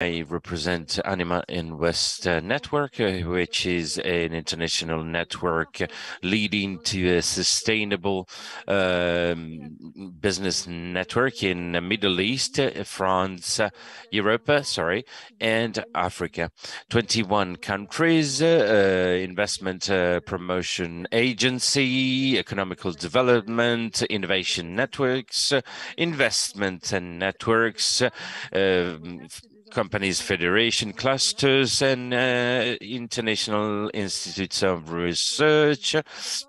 I represent Anima Invest Network, uh, which is an international network leading to a sustainable um, business network in the Middle East, France, uh, Europe, uh, sorry, and Africa. 21 countries, uh, investment uh, promotion agency, economical development, innovation networks, investment and networks, uh, companies federation clusters and uh, international institutes of research.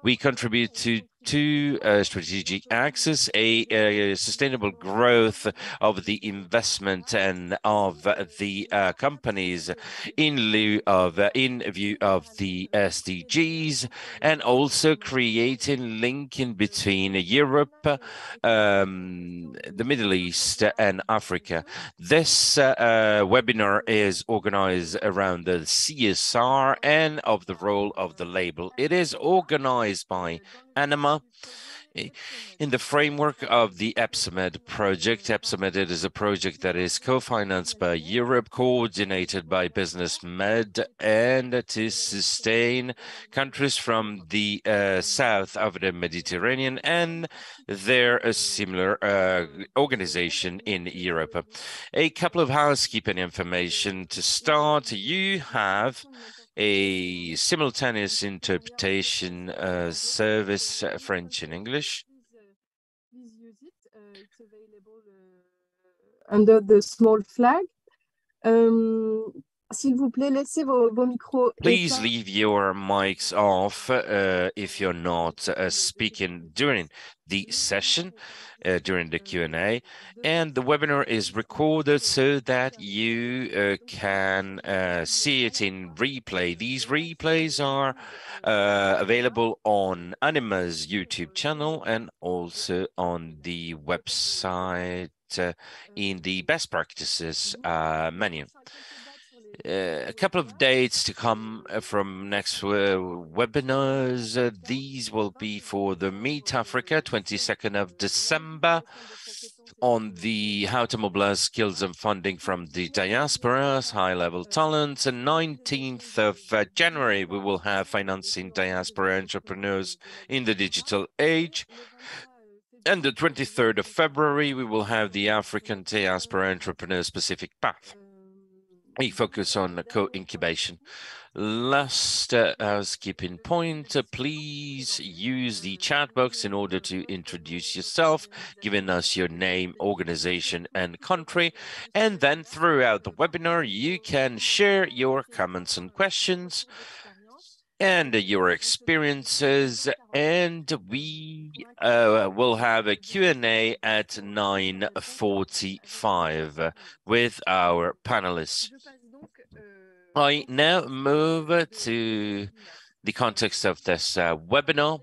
We contribute to two uh, strategic axes, a, a, sustainable growth of the investment and of the uh, companies in lieu of, in view of the SDGs, and also creating linking between Europe, um, the Middle East, and Africa. This uh, webinar is organized around the CSR and of the role of the label. It is organized by Anima in the framework of the EBSOMED project. EBSOMED is a project that is co-financed by Europe, coordinated by Business Med, and to sustain countries from the uh, south of the Mediterranean and their a similar uh, organization in Europe. A couple of housekeeping information to start. You have a simultaneous interpretation uh, service, uh, French and English. Under the small flag. Um, S'il vous plaît, laissez vos, vos micros. Please leave your mics off uh, if you're not uh, speaking during the session, uh, during the Q&A. And the webinar is recorded so that you uh, can uh, see it in replay. These replays are uh, available on Anima's YouTube channel and also on the website in the best practices menu. Uh, a couple of dates to come uh, from next uh, webinars. Uh, these will be for the Meet Africa, 22nd of December, on the how to mobilize skills and funding from the diasporas, high-level talents, and 19th of uh, January, we will have financing diaspora entrepreneurs in the digital age. And the 23rd of February, we will have the African Diaspora Entrepreneur Specific Path we focus on co-incubation. Last uh, housekeeping point, uh, please use the chat box in order to introduce yourself, giving us your name, organization, and country. And then throughout the webinar, you can share your comments and questions and your experiences and we uh, will have a q&a at 9.45 with our panelists. I now move to the context of this uh, webinar.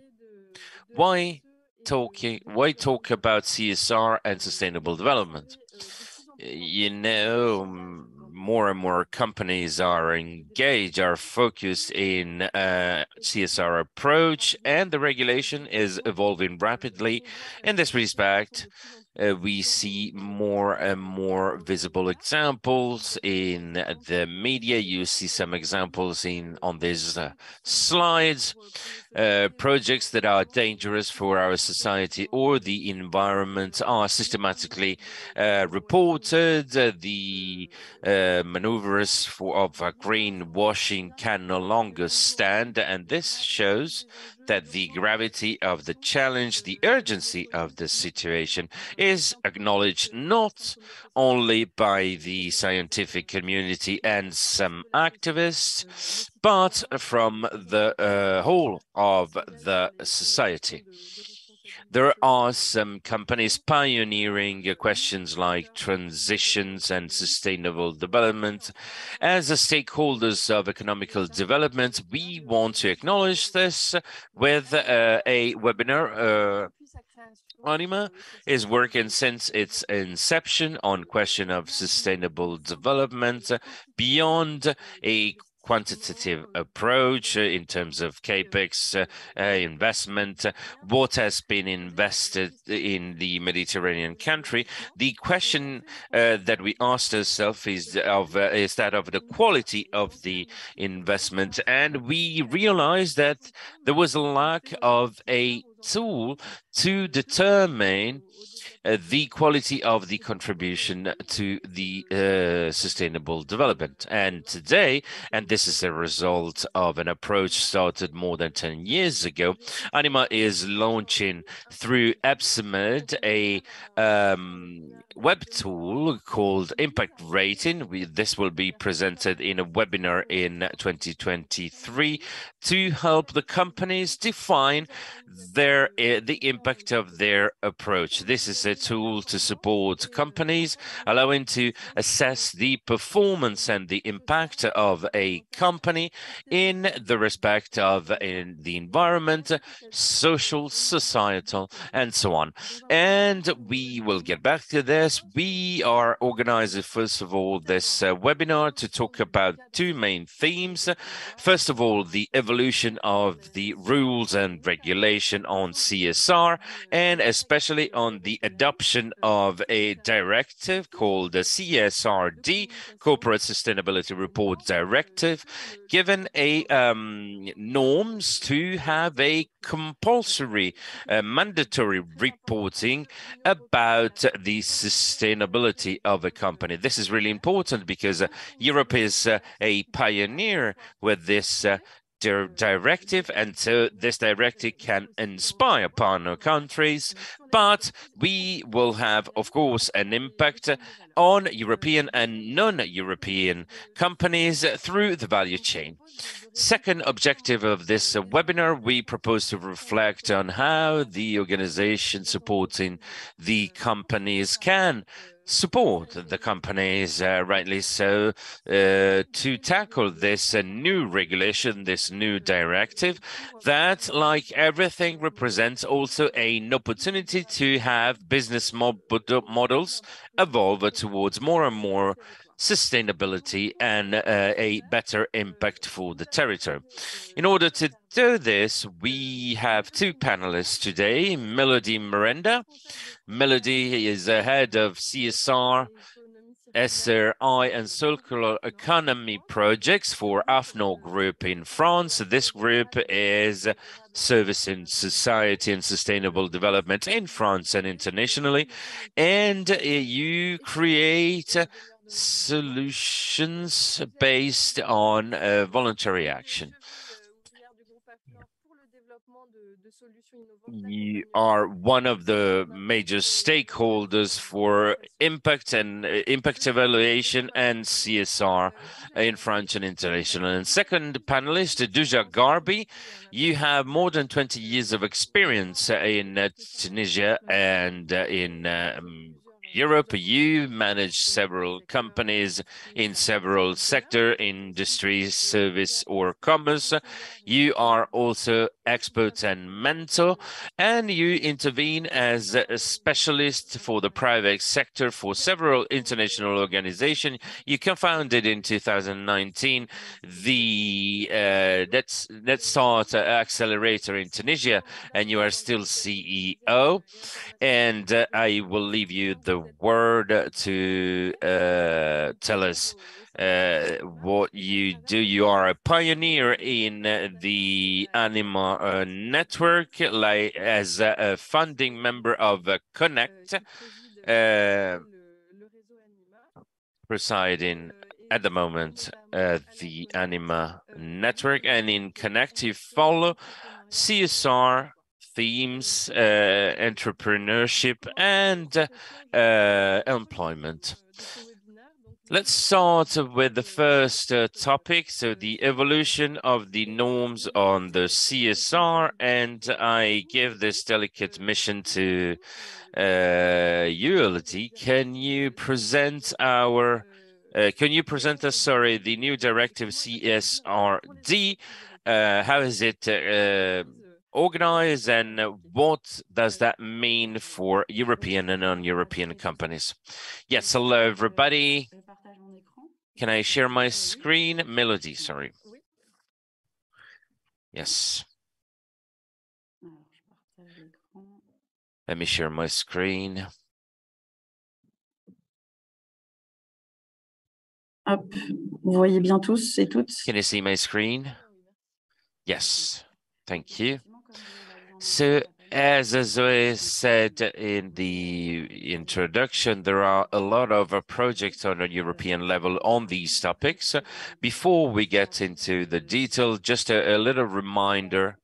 Why talking why talk about csr and sustainable development? You know more and more companies are engaged, are focused in uh, CSR approach, and the regulation is evolving rapidly. In this respect, uh, we see more and more visible examples in the media. You see some examples in on these uh, slides. Uh, projects that are dangerous for our society or the environment are systematically uh, reported. Uh, the uh, maneuvers for, of greenwashing can no longer stand, and this shows that the gravity of the challenge, the urgency of the situation is acknowledged not only by the scientific community and some activists, but from the uh, whole of the society. There are some companies pioneering questions like transitions and sustainable development. As stakeholders of economical development, we want to acknowledge this with uh, a webinar. Uh, Anima is working since its inception on question of sustainable development beyond a quantitative approach uh, in terms of CapEx uh, uh, investment, what has been invested in the Mediterranean country. The question that we asked ourselves is of is that of the quality of the investment, and we realized that there was a lack of a tool to determine Uh, the quality of the contribution to the uh, sustainable development. And today, and this is a result of an approach started more than 10 years ago, Anima is launching through EBSOMED a um, web tool called Impact Rating. This will be presented in a webinar in 2023 to help the companies define their eh, the impact of their approach. This is a tool to support companies, allowing to assess the performance and the impact of a company in the respect of in the environment, social, societal, and so on. And we will get back to this. We are organizing, first of all, this uh, webinar to talk about two main themes. First of all, the evolution of the rules and regulation on CSR, and especially on the adoption of a directive called the CSRD, Corporate Sustainability Report Directive, given a um, norms to have a compulsory uh, mandatory reporting about the sustainability of a company. This is really important because uh, Europe is uh, a pioneer with this directive, and so this directive can inspire partner countries. But we will have, of course, an impact on European and non-European companies through the value chain. Second objective of this webinar, we propose to reflect on how the organization supporting the companies can support the companies, uh, rightly so, uh, to tackle this uh, new regulation, this new directive, that, like everything, represents also an opportunity to have business models evolve towards more and more sustainability and uh, a better impact for the territory. In order to do this, we have two panelists today, Mélodie Meranda. Melody is the head of CSR, SRI, and circular economy projects for AFNOR Group in France. This group is servicing society and sustainable development in France and internationally, and uh, you create solutions based on uh, voluntary action. You are one of the major stakeholders for impact and uh, impact evaluation and CSR in France and international. And Second panelist, Douja Gharbi, you have more than 20 years of experience uh, in Tunisia and in um, Europe. You manage several companies in several sector, industry, service, or commerce. You are also expert and mentor, and you intervene as a specialist for the private sector for several international organization. You co-founded in 2019, the uh, Let's Start Accelerator in Tunisia, and you are still CEO. And uh, I will leave you the word to uh, tell us uh, what you do. You are a pioneer in the Anima uh, network, like as a founding member of CONECT, presiding at the moment the Anima network. And in CONECT, you follow CSR themes, uh, entrepreneurship, and uh, employment. Let's start with the first uh, topic, so the evolution of the norms on the CSR, and I give this delicate mission to you, Elodie. Can you present our, uh, can you present us, sorry, the new directive, CSRD? How is it organized, and what does that mean for European and non-European companies? Yes, hello, everybody. Can I share my screen? Mélodie, sorry. Yes. Let me share my screen. Hop, vous voyez bien tous et toutes? Can you see my screen? Yes. Thank you. So as Zoé said in the introduction, there are a lot of uh, projects on a European level on these topics. Before we get into the detail, just a, a little reminder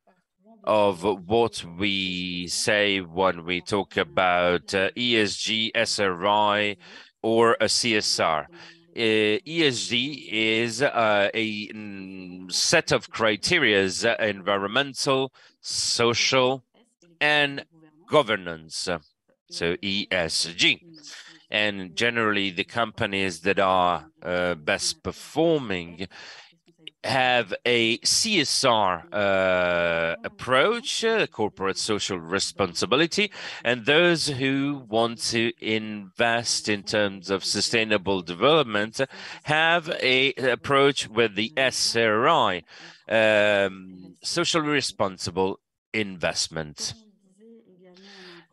of what we say when we talk about uh, ESG, SRI, or a CSR. ESG is uh, a mm, set of criterias, uh, environmental, social, and governance, so ESG. And generally, the companies that are uh, best performing have a CSR uh, approach, uh, corporate social responsibility, and those who want to invest in terms of sustainable development have a approach with the SRI, um, responsible investment.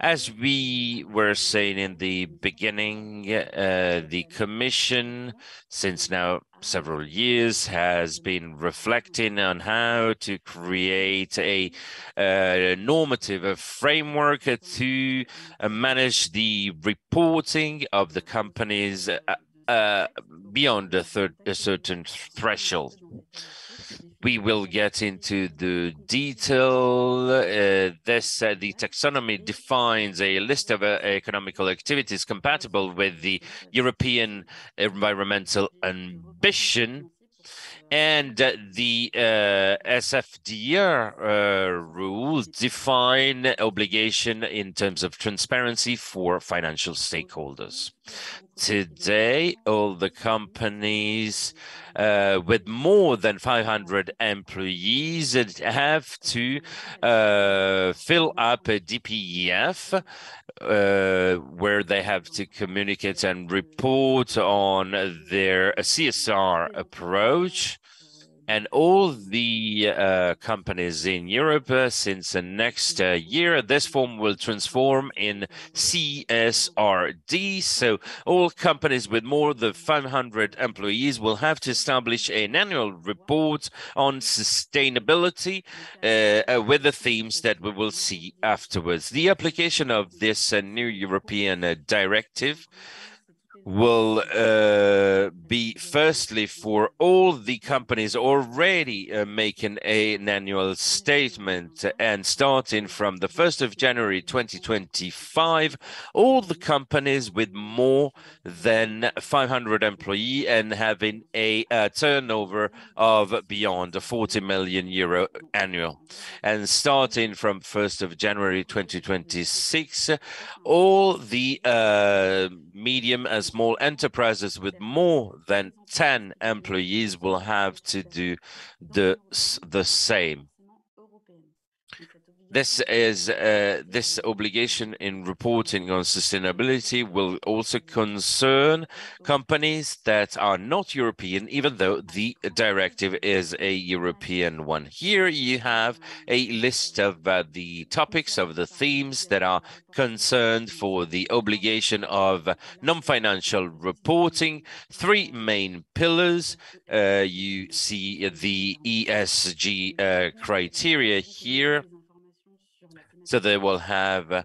As we were saying in the beginning, uh, the Commission, since now several years, has been reflecting on how to create a uh, normative a framework to uh, manage the reporting of the companies uh, uh, beyond a, a certain threshold we will get into the detail. Uh, this uh, the taxonomy defines a list of uh, economical activities compatible with the European environmental ambition. And uh, the uh, SFDR uh, rules define obligation in terms of transparency for financial stakeholders. Today, all the companies uh, with more than 500 employees have to uh, fill up a DPEF uh, where they have to communicate and report on their CSR approach and all the uh, companies in Europe uh, since the next uh, year, this form will transform in CSRD. So all companies with more than 500 employees will have to establish an annual report on sustainability uh, uh, with the themes that we will see afterwards. The application of this uh, new European directive will uh, be firstly for all the companies already uh, making a, an annual statement and starting from the 1st of January 2025, all the companies with more than 500 employee and having a, turnover of beyond 40 million euro annual. And starting from 1st of January 2026, all the uh, medium and small enterprises with more than 10 employees will have to do the, the same. This is uh, this obligation in reporting on sustainability will also concern companies that are not European, even though the directive is a European one. Here you have a list of uh, the topics of the themes that are concerned for the obligation of non-financial reporting. Three main pillars. Uh, you see the ESG uh, criteria here so they will have uh,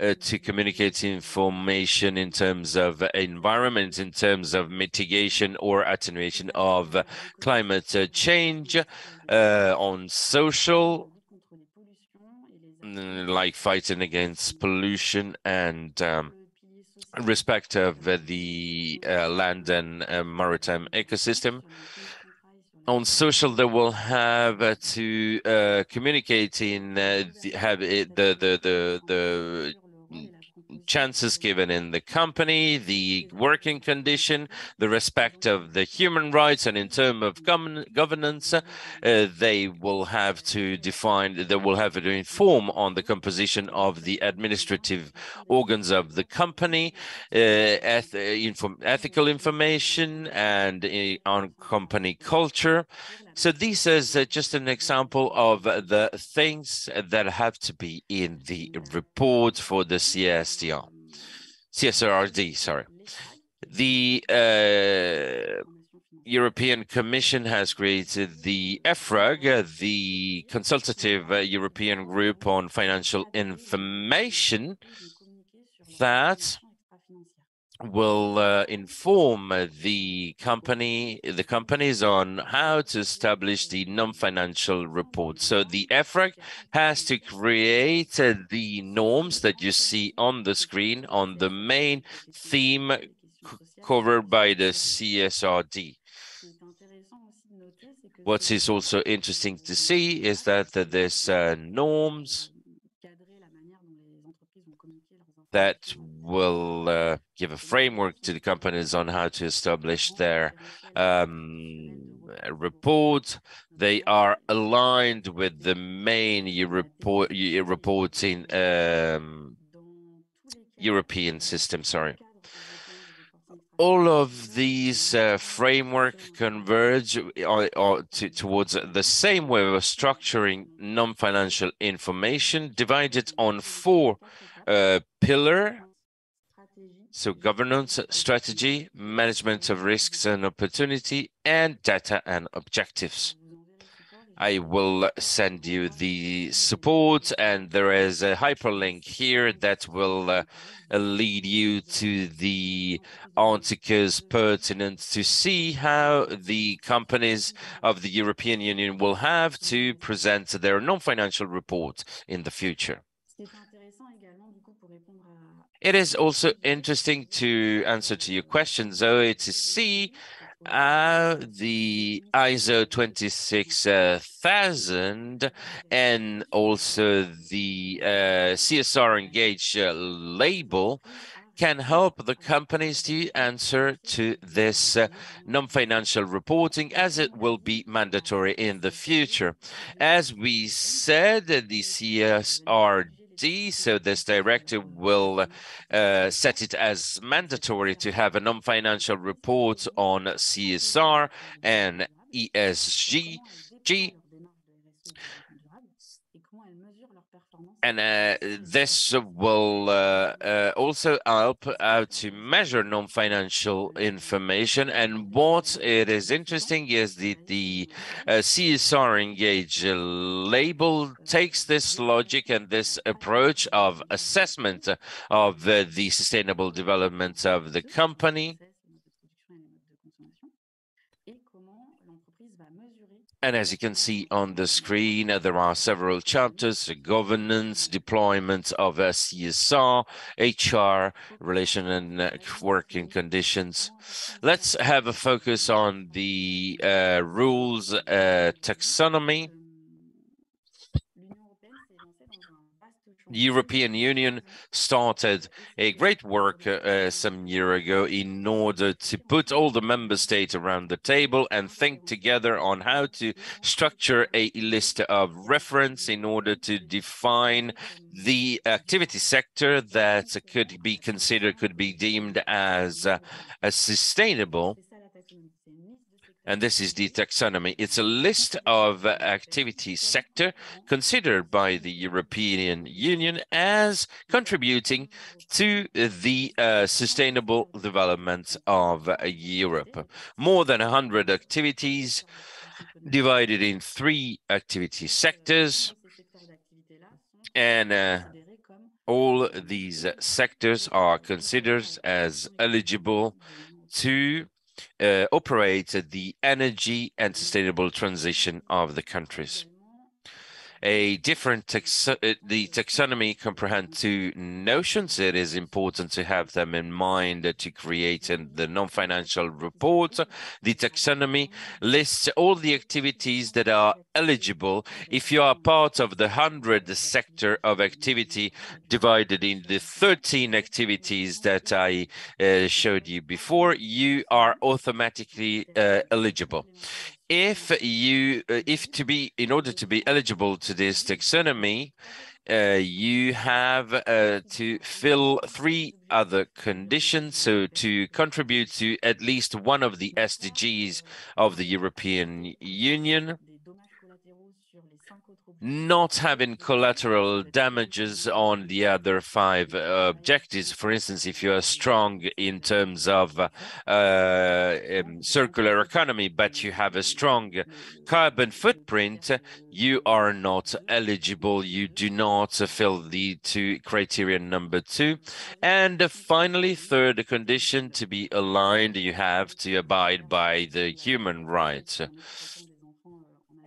uh, to communicate information in terms of environment, in terms of mitigation or attenuation of climate uh, change, uh, on social, mm, like fighting against pollution and um, respect of the land and maritime ecosystem on social they will have uh, to uh, communicate in uh, have it, the the the the chances given in the company, the working condition, the respect of the human rights, and in terms of governance, uh, they will have to define, they will have to inform on the composition of the administrative organs of the company, uh, eth inform ethical information, and uh, on company culture. So this is uh, just an example of the things that have to be in the report for the CSDR, CSRD, sorry. The uh, European Commission has created the EFRAG, the Consultative uh, European Group on Financial Information, that will uh, inform the company the companies on how to establish the non-financial report. So the EFRAG has to create uh, the norms that you see on the screen on the main theme covered by the CSRD what is also interesting to see is that uh, there's norms that will uh, give a framework to the companies on how to establish their um, report. They are aligned with the main report, reporting um, European system. Sorry. All of these uh, framework converge or, or to, towards the same way of structuring non-financial information divided on four uh, pillar so governance, strategy, management of risks and opportunity, and data and objectives. I will send you the support and there is a hyperlink here that will uh, lead you to the articles pertinent to see how the companies of the European Union will have to present their non-financial report in the future. It is also interesting to answer to your question, Zoé, to see uh, the ISO 26000 and also the uh, CSR Engage uh, label can help the companies to answer to this uh, non-financial reporting as it will be mandatory in the future. As we said, the So this directive will uh, set it as mandatory to have a non-financial report on CSR and ESG and uh, this will uh, uh, also help out to measure non-financial information. And what it is interesting is that the uh, CSR Engage label takes this logic and this approach of assessment of the sustainable development of the company And as you can see on the screen, uh, there are several chapters, governance, deployment of CSR, HR, relation and working conditions. Let's have a focus on the uh, rules uh, taxonomy. European Union started a great work uh, some year ago in order to put all the member states around the table and think together on how to structure a list of reference in order to define the activity sector that could be considered, could be deemed as uh, sustainable and this is the taxonomy. It's a list of activity sector considered by the European Union as contributing to the uh, sustainable development of Europe. More than 100 activities divided in three activity sectors. And uh, all these sectors are considered as eligible to uh, operate the energy and sustainable transition of the countries. A different the taxonomy comprehend two notions. It is important to have them in mind to create the non-financial report. The taxonomy lists all the activities that are eligible if you are part of the 100 sector of activity divided in the 13 activities that I uh, showed you before, you are automatically uh, eligible if you uh, if to be in order to be eligible to this taxonomy uh, you have uh, to fill three other conditions. So, to contribute to at least one of the SDGs of the European Union, not having collateral damages on the other five uh, objectives. For instance, if you are strong in terms of uh, um, circular economy, but you have a strong carbon footprint, you are not eligible. You do not fulfill the two criteria number two. And finally, third condition to be aligned, you have to abide by the human rights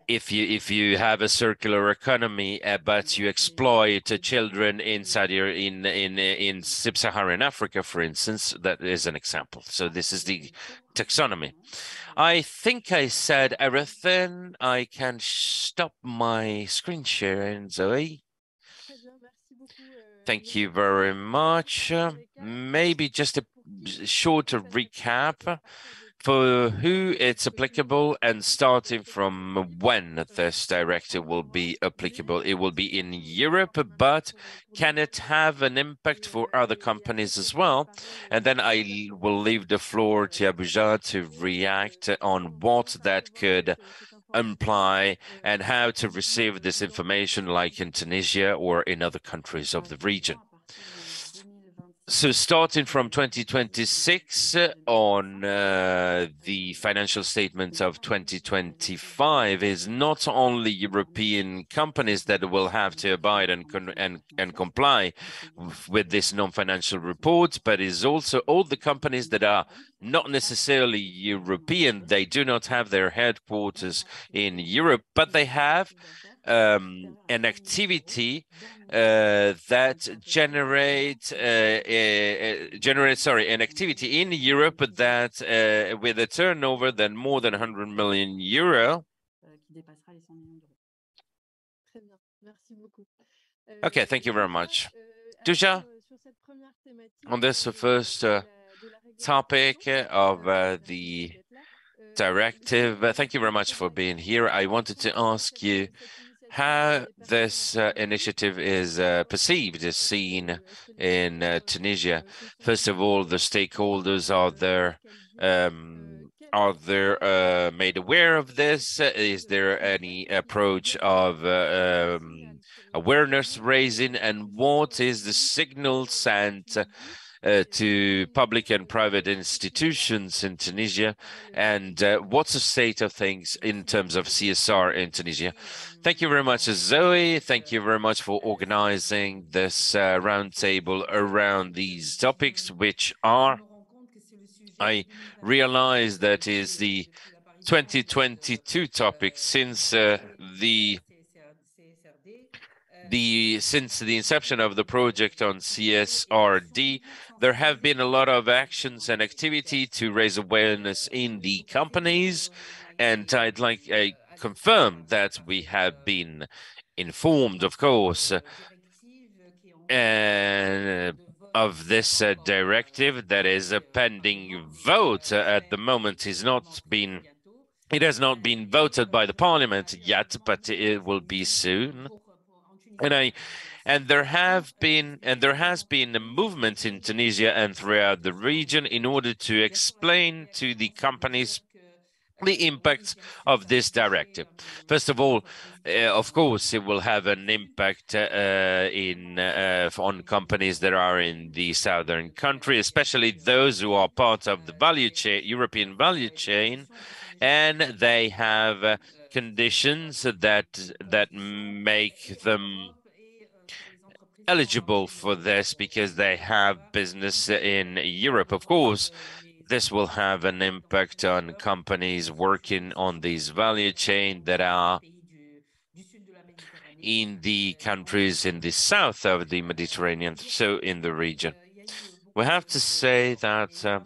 if you if you have a circular economy uh, but you exploit uh, children inside your in in in sub-Saharan Africa, for instance, that is an example. So this is the taxonomy. I think I said everything. I can stop my screen sharing, Zoé. Thank you very much. Maybe just a short recap for who it's applicable and starting from when this directive will be applicable. It will be in Europe, but can it have an impact for other companies as well? And then I will leave the floor to Douja to react on what that could imply and how to receive this information like in Tunisia or in other countries of the region. So starting from 2026 uh, on uh, the financial statements of 2025 is not only European companies that will have to abide and and, and comply with this non-financial report, but is also all the companies that are not necessarily European. They do not have their headquarters in Europe, but they have um, an activity uh, that generate uh, uh, generate sorry an activity in Europe that uh, with a turnover than more than 100 million euro. Okay, thank you very much. Douja, on this first uh, topic of uh, the directive, thank you very much for being here. I wanted to ask you how this uh, initiative is uh, perceived, is seen in uh, Tunisia. First of all, the stakeholders are there. Um, are they uh, made aware of this? Is there any approach of uh, um, awareness raising? And what is the signal sent uh, to public and private institutions in Tunisia, and uh, what's the state of things in terms of CSR in Tunisia? Thank you very much, Zoé. Thank you very much for organizing this uh, roundtable around these topics, which are, I realize that is the 2022 topic since uh, the the since the inception of the project on CSRD, there have been a lot of actions and activity to raise awareness in the companies, and I'd like to confirm that we have been informed, of course, and of this uh, directive that is a pending vote. At the moment is not been it has not been voted by the parliament yet but it will be soon and I and there have been and there has been a movement in Tunisia and throughout the region in order to explain to the companies the impacts of this directive. First of all, uh, of course, it will have an impact uh, in uh, on companies that are in the southern country, especially those who are part of the value chain, European value chain, and they have conditions that that make them eligible for this because they have business in Europe. Of course, this will have an impact on companies working on these value chain that are in the countries in the south of the Mediterranean, so in the region. We have to say that uh,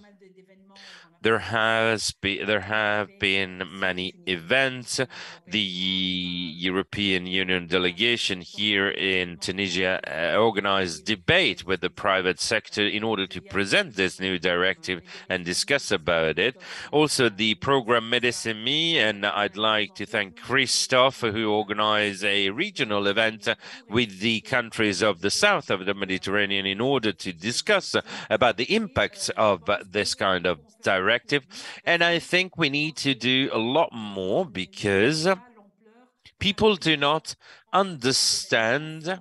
there has been there have been many events. The European Union delegation here in Tunisia uh, organized debate with the private sector in order to present this new directive and discuss about it. Also, the program MEDECEMI, and I'd like to thank Christophe who organized a regional event with the countries of the south of the Mediterranean in order to discuss about the impacts of this kind of directive. And I think we need to do a lot more because people do not understand.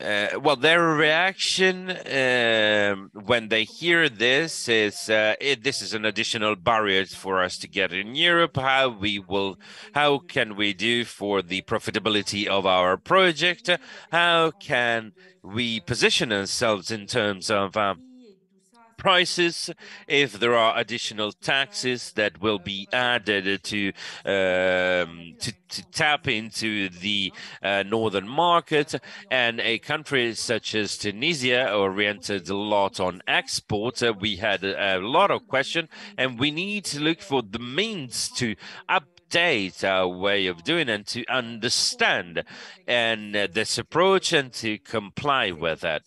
Uh, well, their reaction um, when they hear this is uh, it, this is an additional barrier for us to get in Europe. How we will, how can we do for the profitability of our project? How can we position ourselves in terms of um, prices, if there are additional taxes that will be added to um, to, to, tap into the uh, northern market, and a country such as Tunisia oriented a lot on export, uh, we had a, a lot of question, and we need to look for the means to up update our way of doing and to understand and uh, this approach and to comply with that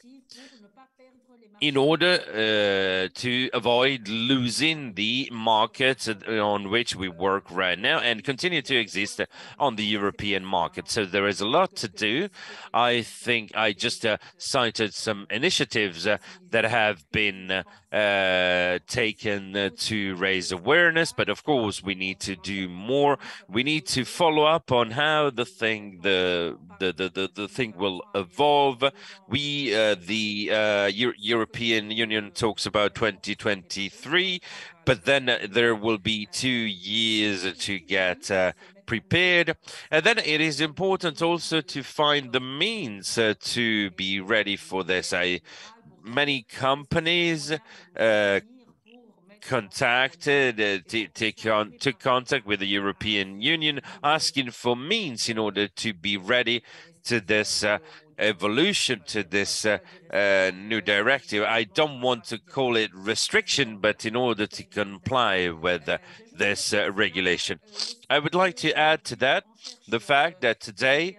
in order uh, to avoid losing the market on which we work right now and continue to exist on the European market. So there is a lot to do. I think I just uh, cited some initiatives uh, that have been uh, taken uh, to raise awareness, but of course we need to do more. We need to follow up on how the thing the the the the, the thing will evolve. We uh, the Euro European Union talks about 2023, but then there will be two years to get uh, prepared. And then it is important also to find the means uh, to be ready for this. I many companies uh, contacted, uh, on, took contact with the European Union, asking for means in order to be ready to this uh, evolution, to this uh, uh, new directive. I don't want to call it restriction, but in order to comply with this regulation. I would like to add to that the fact that today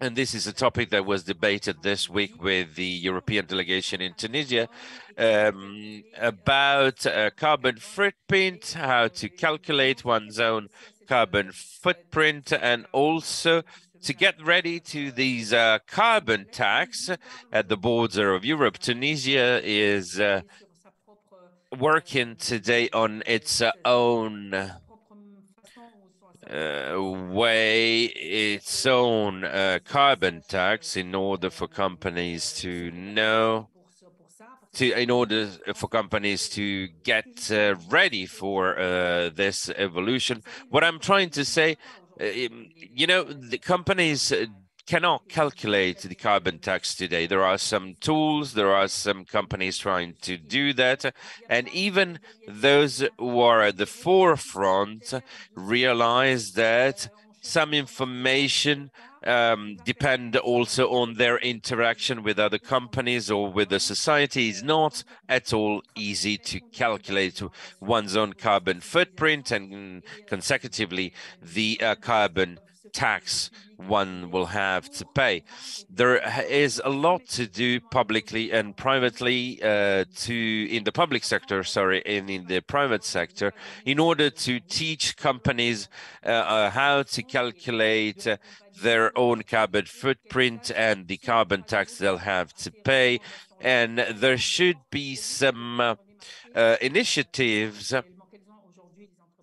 and this is a topic that was debated this week with the European delegation in Tunisia um, about uh, carbon footprint, how to calculate one's own carbon footprint, and also to get ready to these uh, carbon tax at the border of Europe. Tunisia is uh, working today on its uh, own uh, weigh its own uh, carbon tax in order for companies to know to in order for companies to get uh, ready for uh, this evolution. What i'm trying to say uh, you know the companies cannot calculate the carbon tax today. There are some tools, there are some companies trying to do that, and even those who are at the forefront realize that some information um, depend also on their interaction with other companies or with the society is not at all easy to calculate one's own carbon footprint and consecutively the uh, carbon tax one will have to pay. There is a lot to do publicly and privately uh, to in the public sector, sorry, and in the private sector, in order to teach companies uh, uh, how to calculate uh, their own carbon footprint and the carbon tax they'll have to pay. And there should be some uh, uh, initiatives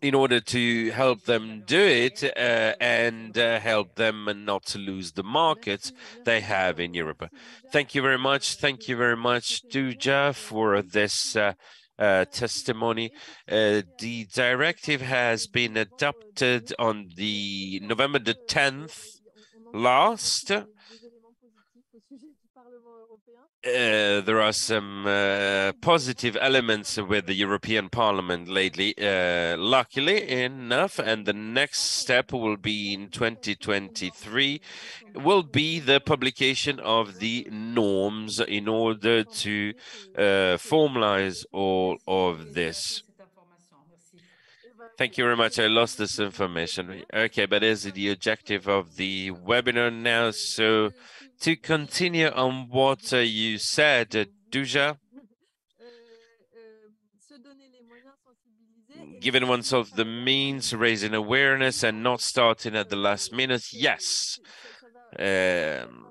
in order to help them do it uh, and uh, help them not to lose the markets they have in Europe. Thank you very much. Thank you very much, Douja, for this uh, uh testimony. Uh, the directive has been adopted on the November the 10th last. Uh, there are some uh, positive elements with the European Parliament lately, uh, luckily enough, and the next step will be in 2023, will be the publication of the norms in order to uh, formalize all of this. Thank you very much. I lost this information. Okay, but is it the objective of the webinar now? So to continue on what uh, you said, uh, Douja, giving oneself the means, raising awareness, and not starting at the last minute, yes. Um,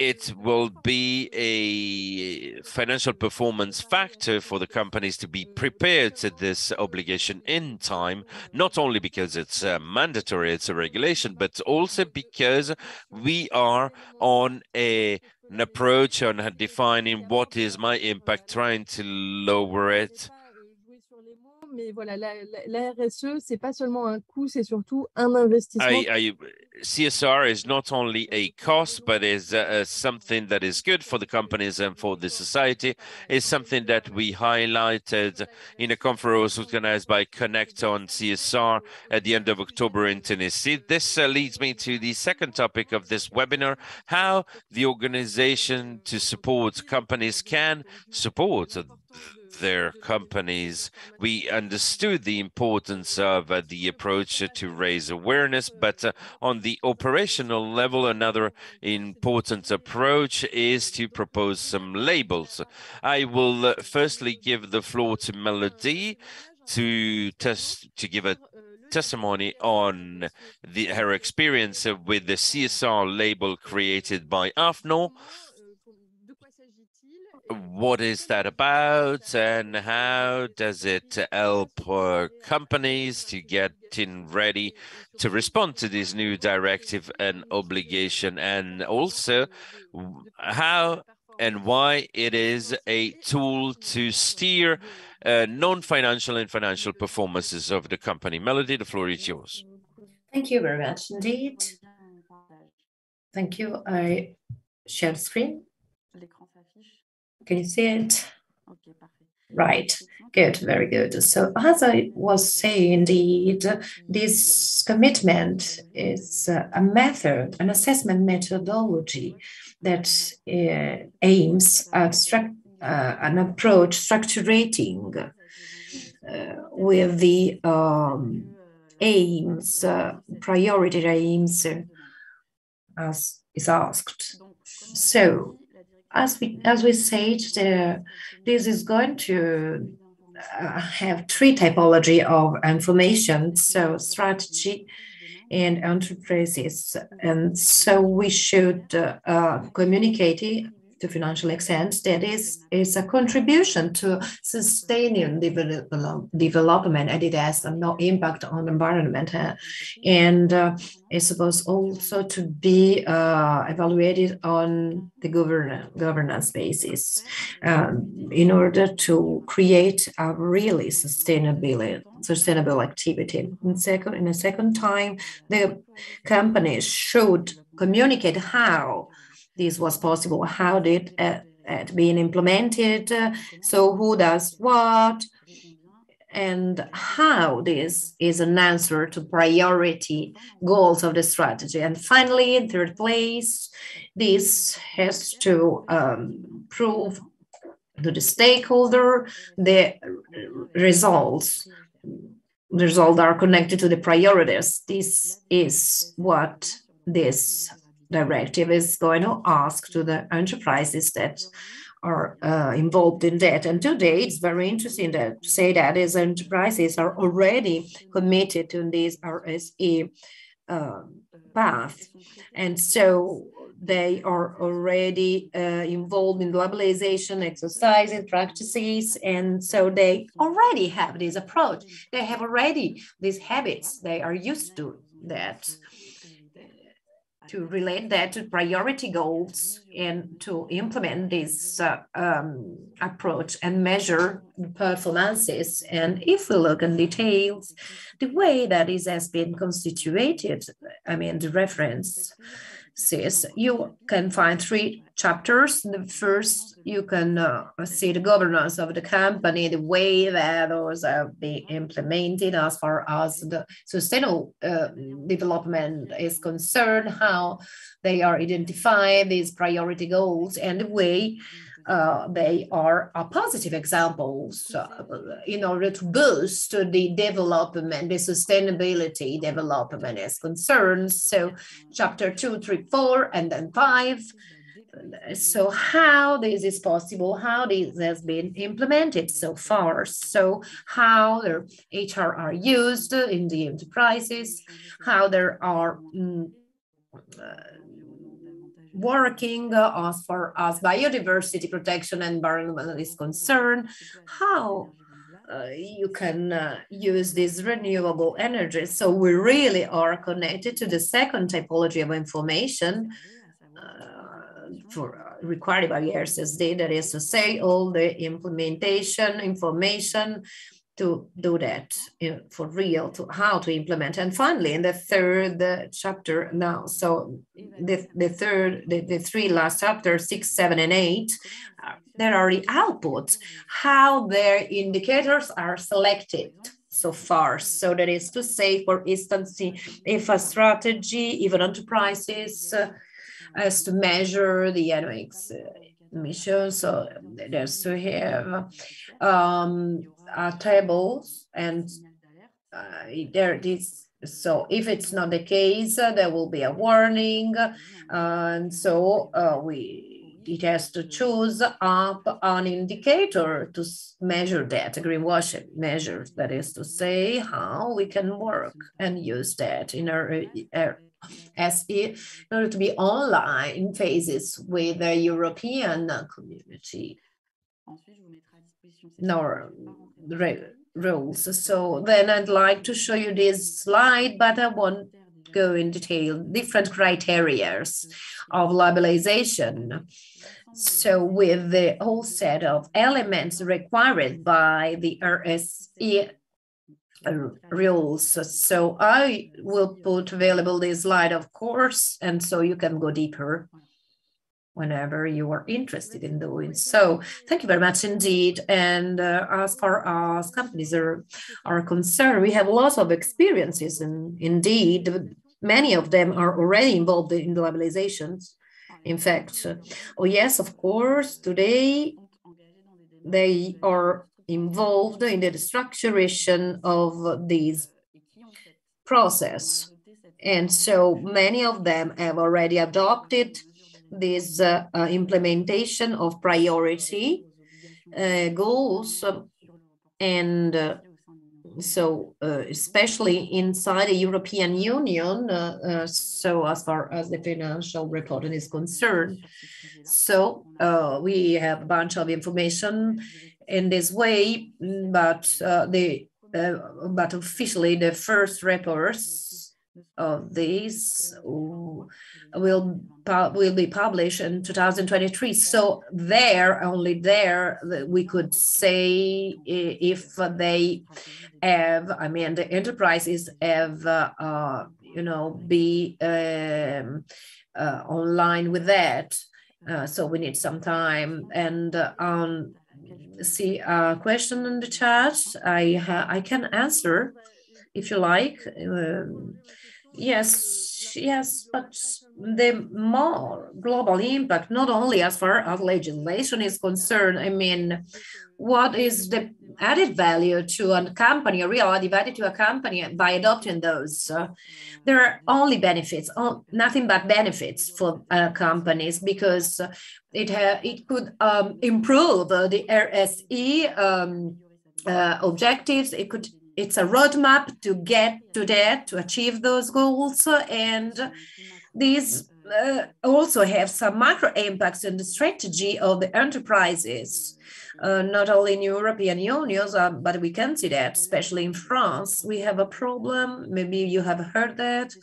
it will be a financial performance factor for the companies to be prepared to this obligation in time, not only because it's uh, mandatory, it's a regulation, but also because we are on a, an approach on defining what is my impact, trying to lower it mais voilà, la, la, la RSE, c'est pas seulement un coût, c'est surtout un investissement. I, I, CSR is not only a cost, but is uh, something that is good for the companies and for the society. It's something that we highlighted in a conference organized by CONECT on CSR at the end of October in Tunisia. This uh, leads me to the second topic of this webinar, how the organization to support companies can support their companies. We understood the importance of uh, the approach to raise awareness, but uh, on the operational level, another important approach is to propose some labels. I will uh, firstly give the floor to Mélodie to test to give a testimony on the, her experience with the CSR label created by AFNOR what is that about and how does it help companies to get in ready to respond to this new directive and obligation and also how and why it is a tool to steer uh, non-financial and financial performances of the company. Mélodie, the floor is yours. Thank you very much indeed. Thank you. I share screen. Can you see it? Right. Good. Very good. So as I was saying, indeed, this commitment is a method, an assessment methodology that uh, aims at uh, an approach structuring uh, with the um, aims, uh, priority aims, as is asked. So as we as we said, this is going to uh, have three typology of information, so strategy and enterprises, and so we should uh, communicate to financial extent that is, is a contribution to sustaining develop, development and it has no impact on the environment. And uh, is supposed also to be uh, evaluated on the govern governance basis um, in order to create a really sustainable sustainable activity. In second, in a second time, the companies should communicate how this was possible, how did uh, it being implemented, so who does what, and how this is an answer to priority goals of the strategy. And finally, in third place, this has to um, prove to the stakeholder the results. The results are connected to the priorities. This is what this directive is going to ask to the enterprises that are uh, involved in that. And today, it's very interesting to say that these enterprises are already committed to this RSE uh, path. And so they are already uh, involved in globalization exercises, practices, and so they already have this approach. They have already these habits. They are used to that to relate that to priority goals and to implement this uh, um, approach and measure performances. And if we look in details, the way that that is has been constituted, I mean, the reference you can find three chapters. The first, you can uh, see the governance of the company, the way that those are being implemented as far as the sustainable uh, development is concerned, how they are identifying these priority goals, and the way uh, they are positive examples uh, in order to boost the development, the sustainability development is concerned. So chapter two, three, four, and then five. So how this is possible, how this has been implemented so far. So how their HR are used in the enterprises, how there are mm, uh, working uh, as far as biodiversity protection and environment is concerned, how uh, you can uh, use this renewable energy. So we really are connected to the second typology of information uh, for uh, required by the RSSD, that is to say all the implementation information to do that for real, to how to implement. And finally, in the third chapter now, so the, the third, the, the three last chapters, six, seven, and eight, uh, there are the outputs, how their indicators are selected so far. So that is to say, for instance, if a strategy, even enterprises, uh, has to measure the NOx emissions, so there's to have um, uh, tables and uh, there this so if it's not the case uh, there will be a warning and so uh, we it has to choose up an indicator to measure that greenwashing measures that is to say how we can work and use that in our, our SE in order to be online in phases with the European community nor rules. So then I'd like to show you this slide, but I won't go in detail, different criterias of labelization. So with the whole set of elements required by the RSE rules. So I will put available this slide, of course, and so you can go deeper whenever you are interested in doing so. Thank you very much indeed. And uh, as far as companies are, are concerned, we have lots of experiences and indeed, many of them are already involved in the labelizations. In fact, oh yes, of course, today they are involved in the structuration of these process. And so many of them have already adopted this uh, uh, implementation of priority uh, goals and uh, so uh, especially inside the European Union, uh, so as far as the financial reporting is concerned. So we have a bunch of information in this way, but the but officially the first reports of these will will be published in 2023. So there, only there, we could say if they have, I mean, the enterprises have, uh, uh, you know, be um, uh, online with that. Uh, so we need some time and uh, um, see a question in the chat. I I can answer if you like. Um, Yes, yes, but the more global impact, not only as far as legislation is concerned, I mean, what is the added value to a company, a real added value to a company by adopting those? Uh, there are only benefits, oh, nothing but benefits for uh, companies because it ha- it could um, improve the RSE um, uh, objectives. It could it's a roadmap to get to that, to achieve those goals. And these uh, also have some macro impacts on the strategy of the enterprises. Uh, not only in European Union, uh, but we can see that, especially in France, we have a problem. Maybe you have heard that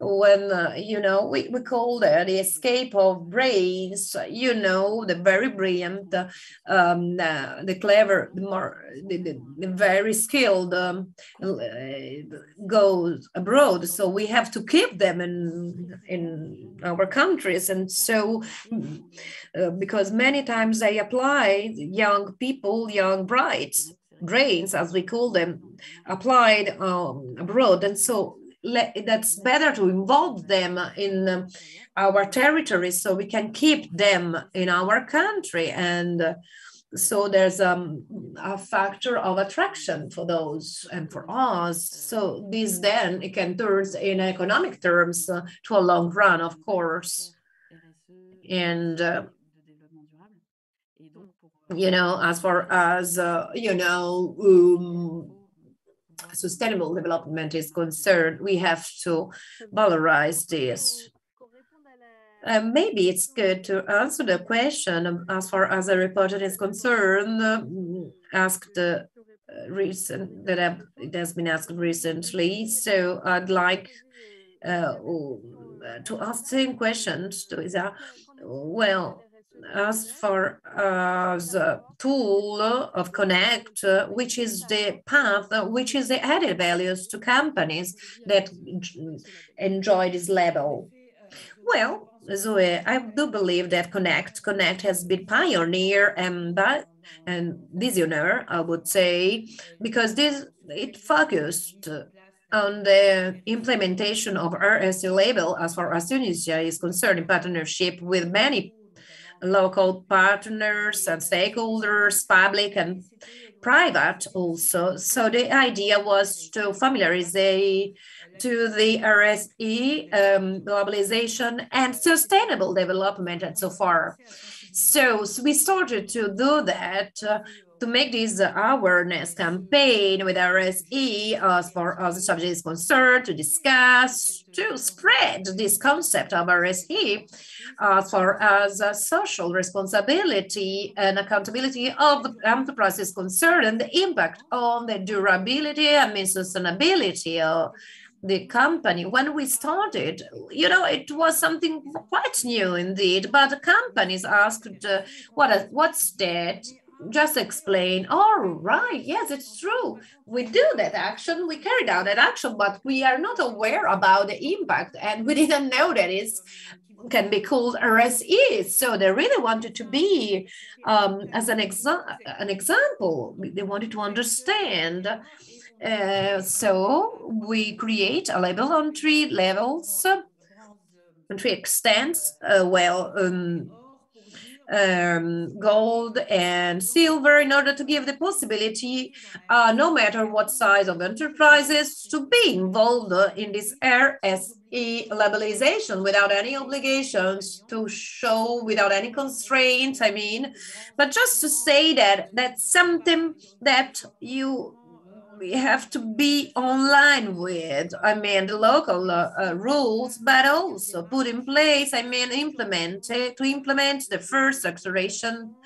when, uh, you know, we, we call that the escape of brains, you know, the very brilliant, um, the clever, the, more, the, the, the very skilled um, goes abroad. So we have to keep them in, in our countries. And so, uh, because many times they apply young people, young brides, brains, as we call them, applied um, abroad. And so that's better to involve them in um, our territories so we can keep them in our country. And uh, so there's um, a factor of attraction for those and for us. So this then it can turn in economic terms uh, to a long run, of course. And uh, you know, as far as, uh, you know, um, sustainable development is concerned, we have to valorize this. Uh, maybe it's good to answer the question as far as the reporter is concerned, uh, asked uh, recent that have, it has been asked recently. So I'd like uh, to ask the same questions to Isa. Well, as far as a tool of CONECT, which is the path, which is the added values to companies that enjoy this level. Well, Zoé, I do believe that CONECT, CONECT has been pioneer and that and visionary, I would say, because this it focused on the implementation of RSE label as far as Tunisia is concerned in partnership with many local partners and stakeholders, public and private also. So the idea was to familiarize to the RSE, um, globalization and sustainable development and so far. So, so we started to do that uh, to make this awareness campaign with RSE as far as the subject is concerned, to discuss, to spread this concept of RSE as far as social responsibility and accountability of the enterprise is concerned and the impact on the durability and sustainability of the company. When we started you know it was something quite new indeed but the companies asked uh, what what's that just explain, all right, yes, it's true. We do that action, we carried out that action, but we are not aware about the impact and we didn't know that it can be called RSE. So they really wanted to be um, as an, exa an example. They wanted to understand. Uh, so we create a label on three levels, on three extents. Uh, well, um, um, gold and silver in order to give the possibility, uh, no matter what size of enterprises, to be involved in this RSE labelization without any obligations to show, without any constraints, I mean, but just to say that that's something that you we have to be online with, I mean, the local uh, uh, rules, but also put in place, I mean, implement it, to implement the first acceleration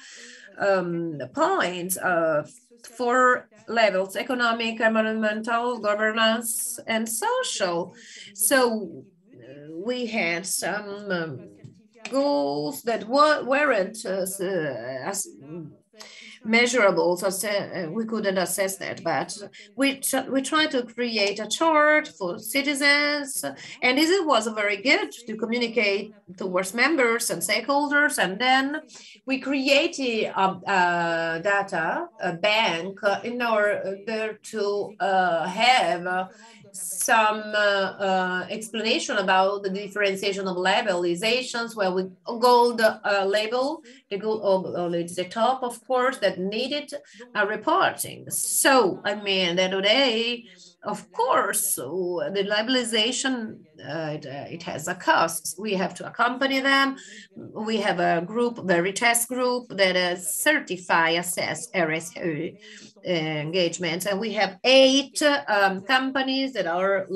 um, points of four levels, economic, environmental, governance, and social. So uh, we had some um, goals that weren't as, uh, as measurables. Uh, we couldn't assess that, but we we tried to create a chart for citizens, and this was very good to communicate towards members and stakeholders. And then we created a, a data a bank in order to uh, have some uh, uh, explanation about the differentiation of labelizations where we gold uh, label, the gold oh, oh, the top, of course, that needed uh, reporting. So, I mean, that today, of course, the labelization, uh, it, uh, it, has a cost. We have to accompany them. We have a group, Veritas group, that certify, assess RSE engagements. And we have eight um, companies that are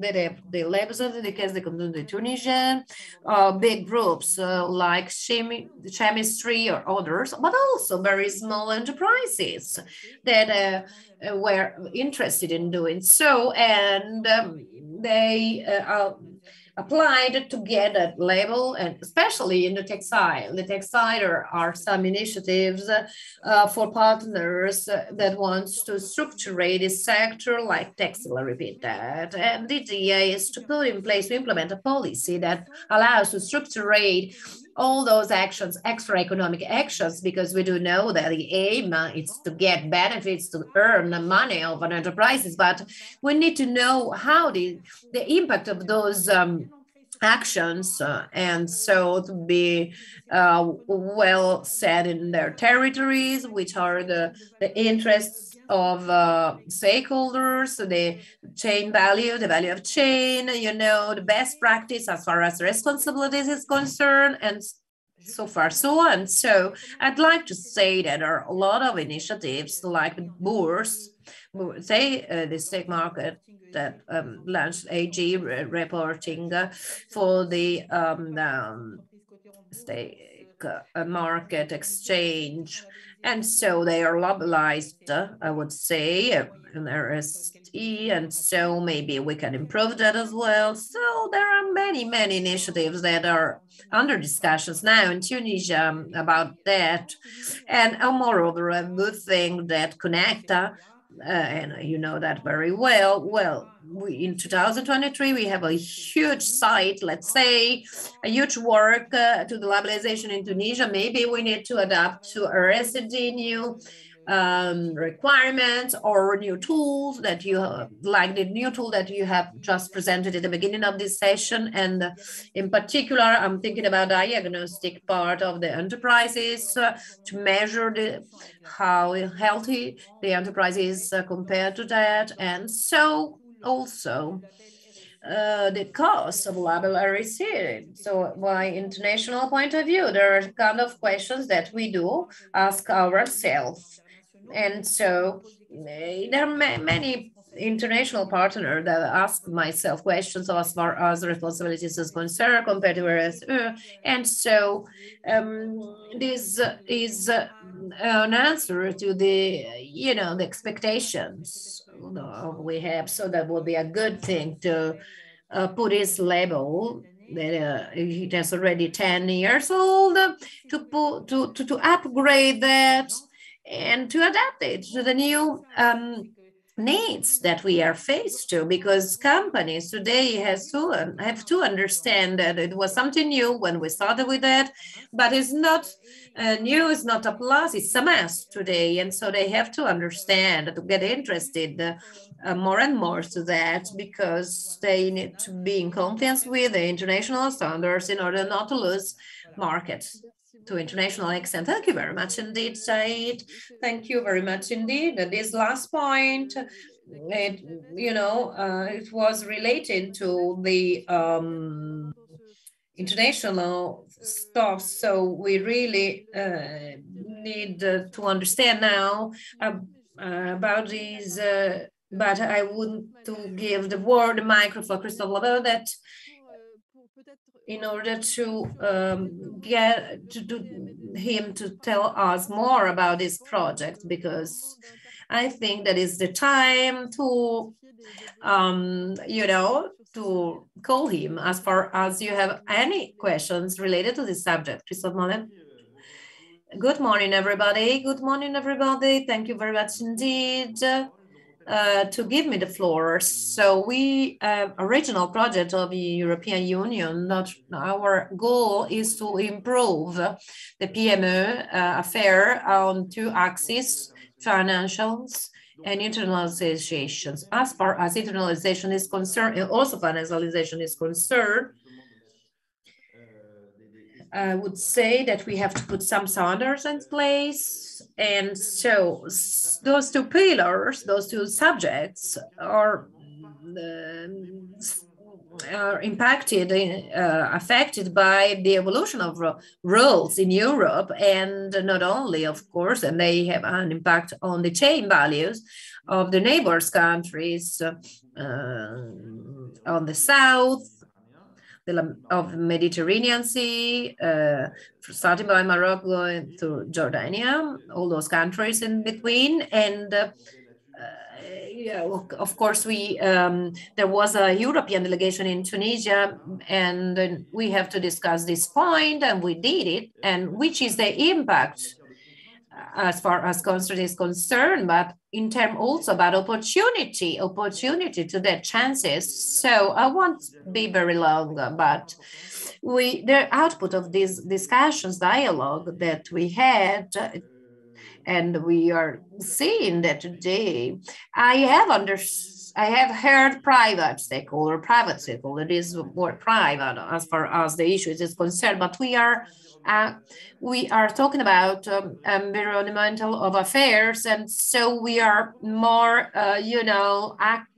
that have the labels of the Caisse de Communauté Tunisian, uh, big groups uh, like chemi chemistry or others, but also very small enterprises that uh, were interested in doing so. And um, they uh, applied to get that label, and especially in the textile. The textile are, are some initiatives uh, for partners that wants to structure this sector like textile, I repeat that. And the idea is to put in place, to implement a policy that allows to structure all those actions, extra economic actions, because we do know that the aim is to get benefits, to earn the money of an enterprises, but we need to know how the, the impact of those um, actions uh, and so to be uh, well set in their territories which are the, the interests of uh, stakeholders the chain value the value of chain you know the best practice as far as responsibilities is concerned and so far so on so i'd like to say that there are a lot of initiatives like bourse say uh, the state market that um, launched AG reporting uh, for the um, um, stake uh, market exchange. And so they are localized, uh, I would say, in RST, and so maybe we can improve that as well. So there are many, many initiatives that are under discussions now in Tunisia about that. And moreover, a good thing that Connecta uh, and you know that very well. Well, we, in 2023, we have a huge site, let's say, a huge work uh, to the labelization in Tunisia. Maybe we need to adapt to RSD new um, requirements or new tools that you have, like the new tool that you have just presented at the beginning of this session. And in particular, I'm thinking about diagnostic part of the enterprises uh, to measure the how healthy the enterprise is uh, compared to that. And so also uh, the cost of label are received. So by international point of view, there are kind of questions that we do ask ourselves. And so there are many international partners that ask myself questions as far as responsibilities is concerned compared to RSU. And so um, this is uh, an answer to the, you know, the expectations we have. So that would be a good thing to uh, put this label that uh, it is already 10 years old to put to, to, to upgrade that and to adapt it to the new um, needs that we are faced to because companies today has to have to understand that it was something new when we started with that but it's not uh, new it's not a plus it's a must today. And so they have to understand to get interested uh, more and more to that because they need to be in compliance with the international standards in order not to lose markets to international extent. Thank you very much indeed, Said. Thank you very much indeed. This last point, it, you know, uh, it was related to the um, international stuff. So we really uh, need uh, to understand now uh, about these, uh, but I want to give the word, the microphone, Christophe Labelle, that in order to um, get to do him to tell us more about this project because I think that is the time to, um, you know, to call him as far as you have any questions related to this subject. Christophe Mollen. Good morning, everybody. Good morning, everybody. Thank you very much indeed uh, to give me the floor. So we uh, original project of the European Union, not our goal is to improve the PME uh, affair on two axes, financials and internalizations. As far as internalization is concerned, and also financialization is concerned, I would say that we have to put some standards in place and so those two pillars, those two subjects are are impacted, uh, affected by the evolution of rules in Europe, and not only, of course, and they have an impact on the chain values of the neighbors countries uh, on the south the, of the Mediterranean Sea, uh, starting by Morocco and to Jordania, all those countries in between, and uh, yeah, of course, we um, there was a European delegation in Tunisia, and we have to discuss this point, and we did it, and which is the impact as far as concert is concerned, but in term also about opportunity, opportunity to get chances. So I won't be very long, but we the output of these discussions, dialogue that we had and we are seeing that today. I have under I have heard private stakeholder, private stakeholder. Is more private as far as the issue is concerned, but we are uh, we are talking about um, environmental of affairs, and so we are more, uh, you know, act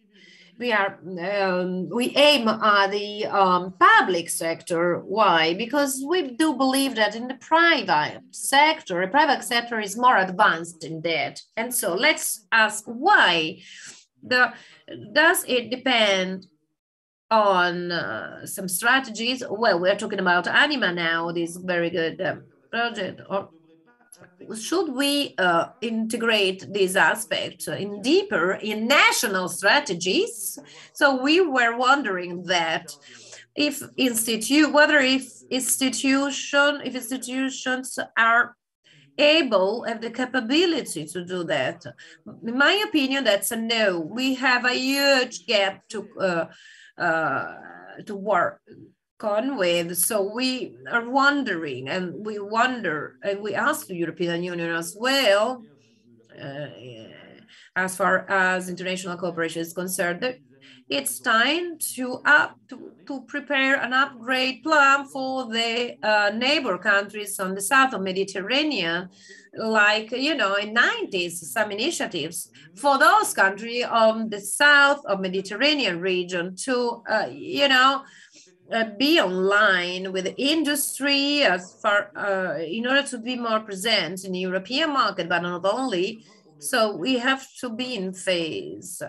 we are um, we aim at the um, public sector. Why? Because we do believe that in the private sector, the private sector is more advanced in that. And so let's ask why. The does it depend on uh, some strategies? Well, we're talking about Anima now. This very good uh, project or should we uh, integrate these aspects in deeper in national strategies? So we were wondering that if institute whether if institution if institutions are able have the capability to do that. In my opinion, that's a no. We have a huge gap to uh, uh, to work on with. So we are wondering, and we wonder, and we ask the European Union as well, uh, as far as international cooperation is concerned, it's time to up to, to prepare an upgrade plan for the uh, neighbor countries on the south of Mediterranean, like you know in 90s some initiatives for those countries on the south of Mediterranean region to uh, you know uh, be online with industry as far uh, in order to be more present in the European market, but not only. So we have to be in phase.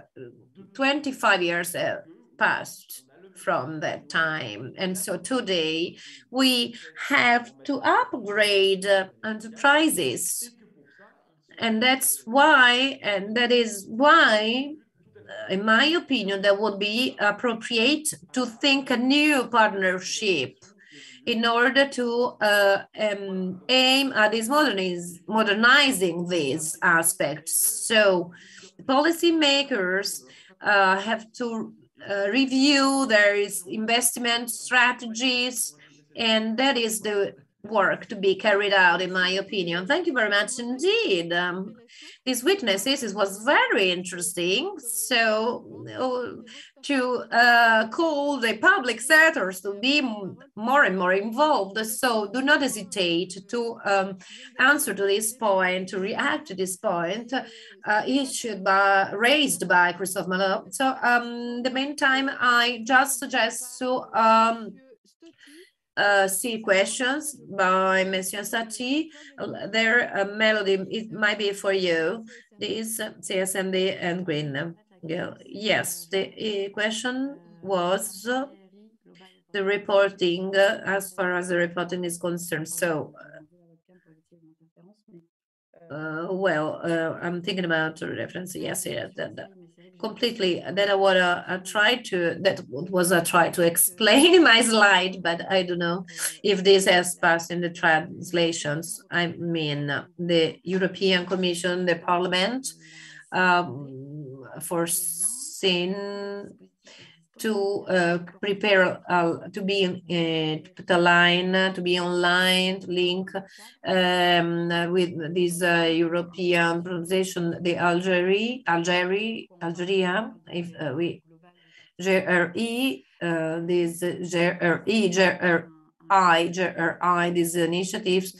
25 years uh, passed from that time. And so today we have to upgrade uh, enterprises. And that's why, and that is why in my opinion, that would be appropriate to think a new partnership in order to uh, um, aim at this moderniz modernizing these aspects. So policymakers uh, have to uh, review their investment strategies, and that is the work to be carried out, in my opinion. Thank you very much indeed. Um, these witnesses it was very interesting. So uh, to uh, call the public sectors to be more and more involved. So do not hesitate to um, answer to this point, to react to this point uh, issued by, raised by Christophe Malot. So um, the meantime, I just suggest to um, uh, see questions by Monsieur Sati. Their uh, melody, it might be for you. This uh, CSMD and Green. Yeah. Yes, the uh, question was uh, the reporting uh, as far as the reporting is concerned. So, well, I'm thinking about reference. Yes, yeah, completely that I want to try to, that was I try to explain my slide, but I don't know if this has passed in the translations. I mean, the European Commission, the Parliament, um, foreseen to uh, prepare uh, to be uh, to put a line to be online to link um, with this uh, European pronunciation the Algeria Algeria Algeria if uh, we GRE uh, this GRE these initiatives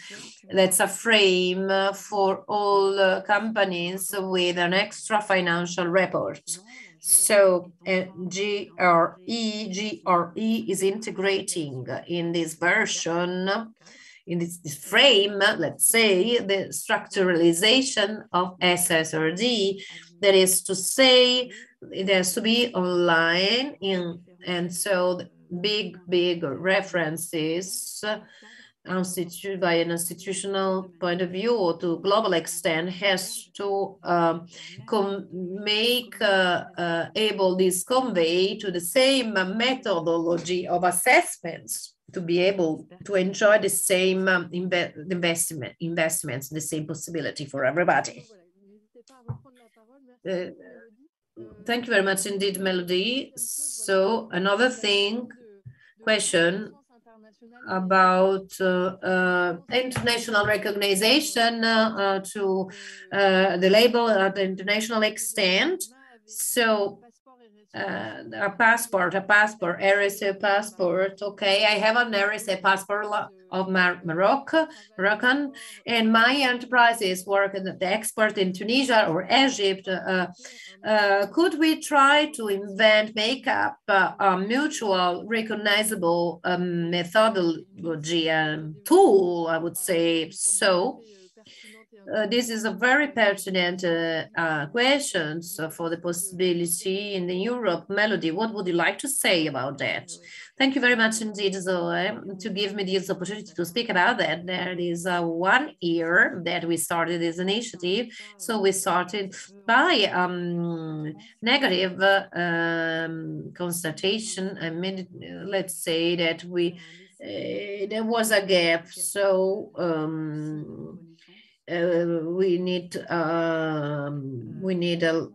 that's a frame for all companies with an extra financial report So uh, GRE, GRE is integrating in this version, in this, this frame, let's say, the structuralization of SSRD. That is to say, it has to be online in, and so big, big references institute by an institutional point of view or to global extent has to um, make uh, uh, able this convey to the same methodology of assessments to be able to enjoy the same um, inve investment investments, the same possibility for everybody. Uh, thank you very much indeed, Mélodie. So another thing, question about uh, uh, international recognition uh, to the label at the international extent. So uh, a passport, a passport, RSA passport. Okay, I have an RSA passport of Mar Morocco, Moroccan, and my enterprises work in the export in Tunisia or Egypt. Uh, uh, could we try to invent, make up a mutual recognizable um, methodology and tool, I would say so, uh, this is a very pertinent uh, uh, question so for the possibility in the Europe melody. What would you like to say about that? Thank you very much indeed, Zoé, to give me this opportunity to speak about that. There is one year that we started this initiative. So we started by um, negative um, constatation. I mean, let's say that we uh, there was a gap. So um, we need um, we need a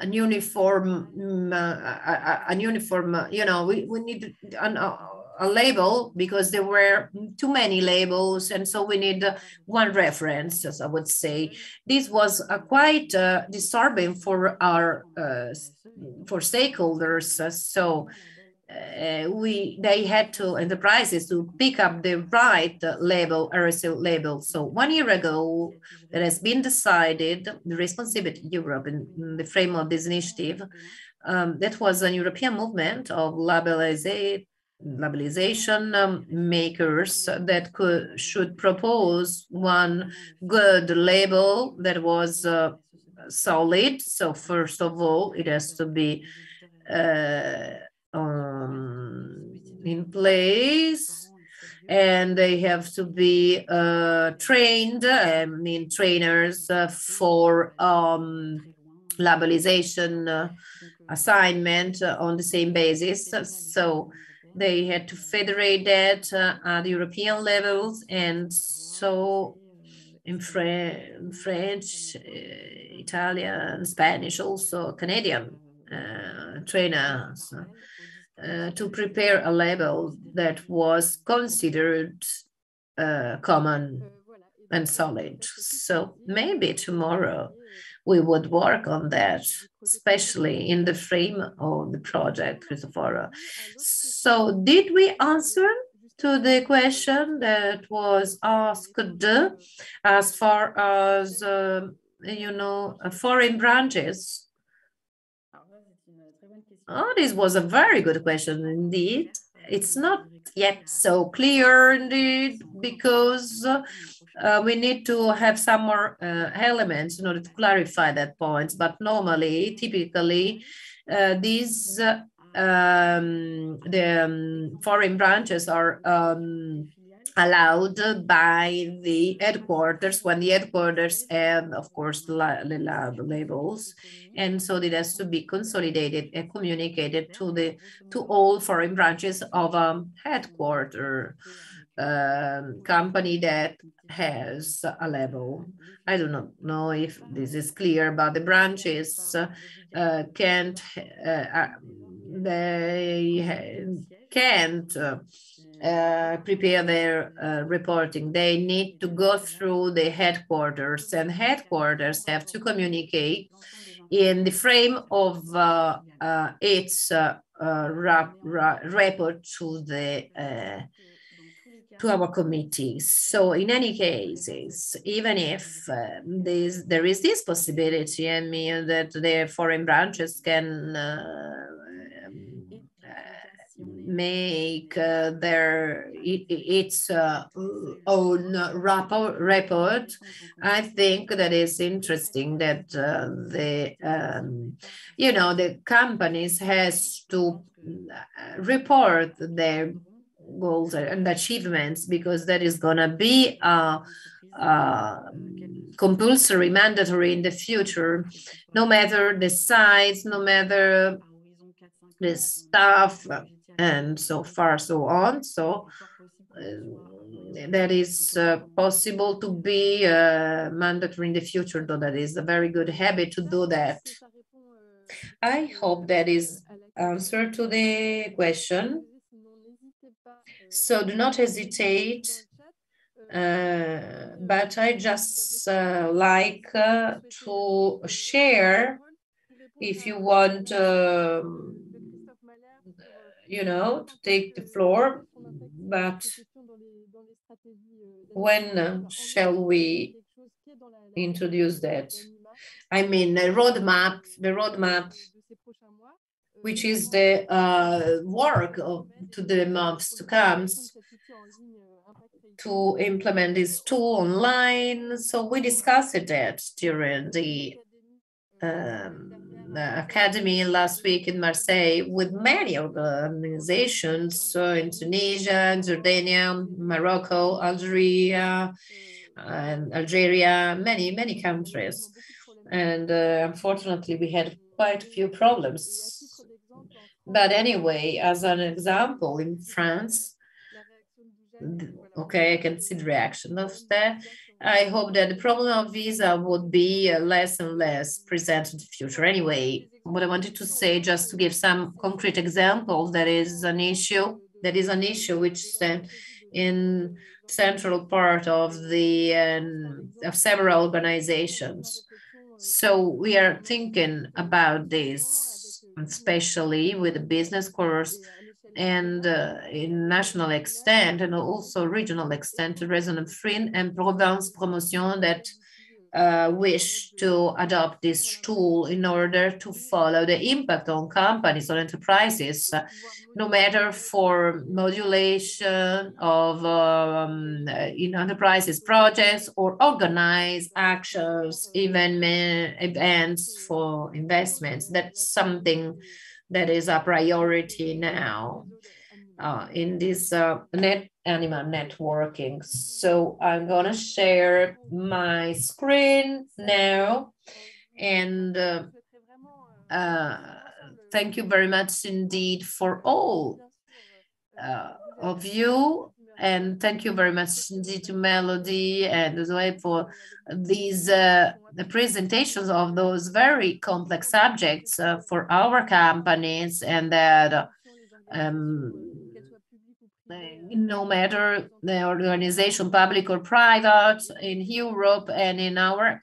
an uniform mm, uh, an uniform uh, you know we, we need an, a label because there were too many labels and so we need one reference as i would say. This was uh, quite uh, disturbing for our uh, for stakeholders so uh, we they had to enterprises to pick up the right label RSA label. So one year ago, that has been decided the responsibility Europe in, the frame of this initiative. Um, that was a European movement of labelization labelization um, makers that could should propose one good label that was uh, solid. So first of all, it has to be uh, um, in place and they have to be uh, trained, I mean, trainers uh, for um, labelization uh, assignment on the same basis. So they had to federate that uh, at European levels. And so in Fre French, uh, Italian, Spanish, also Canadian uh, trainers uh, to prepare a label that was considered uh, common and solid. So maybe tomorrow we would work on that, especially in the frame of the project, Christopher. So did we answer to the question that was asked as far as, uh, you know, foreign branches Oh, this was a very good question indeed. It's not yet so clear indeed because uh, we need to have some more uh, elements in order to clarify that point. But normally, typically, uh, these um, the um, foreign branches are um, allowed by the headquarters when the headquarters have, of course, the, lab labels. And so it has to be consolidated and communicated to the to all foreign branches of a headquarter um, company that has a level. I do not know if this is clear, but the branches uh, can't, uh, uh they can't uh, uh, prepare their uh, reporting. They need to go through the headquarters, and headquarters have to communicate in the frame of uh, uh its uh, report to the to our committees. So in any cases, even if uh, there is this possibility, I mean, that the foreign branches can uh, make uh, their it, its uh, own report. I think that is interesting that uh, the um, you know the companies has to uh, report their goals and achievements because that is gonna be uh, uh, compulsory, mandatory in the future, no matter the size, no matter the staff and so far so on. So uh, that is uh, possible to be uh, mandatory in the future, though that is a very good habit to do that. I hope that is answer to the question. So do not hesitate, uh, but I just uh, like uh, to share if you want um, you know, to take the floor, but when shall we introduce that? I mean, the roadmap, the roadmap, which is the uh, work of, to the months to come to implement this tool online. So we discussed that during the um, academy last week in Marseille with many organizations, so in Tunisia, Jordania, Morocco, Algeria, and Algeria, many, many countries. And uh, unfortunately, we had quite a few problems. But anyway, as an example, in France, okay, I can see the reaction of that. I hope that the problem of visa would be uh, less and less present in the future. Anyway, what I wanted to say, just to give some concrete examples, that is an issue, that is an issue which in central part of the um, of several organizations. So we are thinking about this, especially with the business course and uh, in national extent and also regional extent, Resonant Free and Provence Promotion that uh, wish to adopt this tool in order to follow the impact on companies, on enterprises, uh, no matter for modulation of um, in enterprises projects or organize actions, even events for investments. That's something that is a priority now uh, in this uh, net ANIMA networking. So I'm gonna share my screen now and uh, uh thank you very much indeed for all uh, of you and thank you very much indeed to Mélodie and well for these uh, the presentations of those very complex subjects uh, for our companies and that um, no matter the organization, public or private, in Europe and in our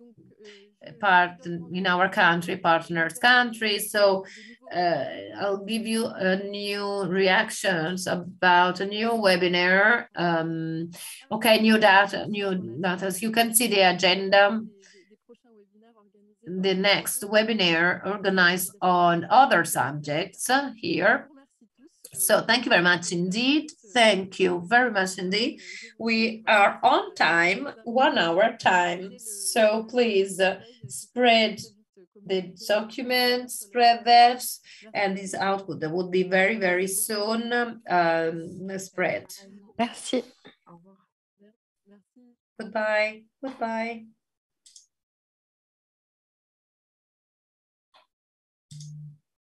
part in our country, partners countries. So uh, I'll give you a new reactions about a new webinar. Um, okay, new data, new data. As you can see the agenda. The next webinar organized on other subjects uh, here. So thank you very much indeed. Thank you very much indeed. We are on time, one hour time. So please uh, spread the documents, spread that, and this output that would be very, very soon um, spread. Merci. Goodbye. Goodbye.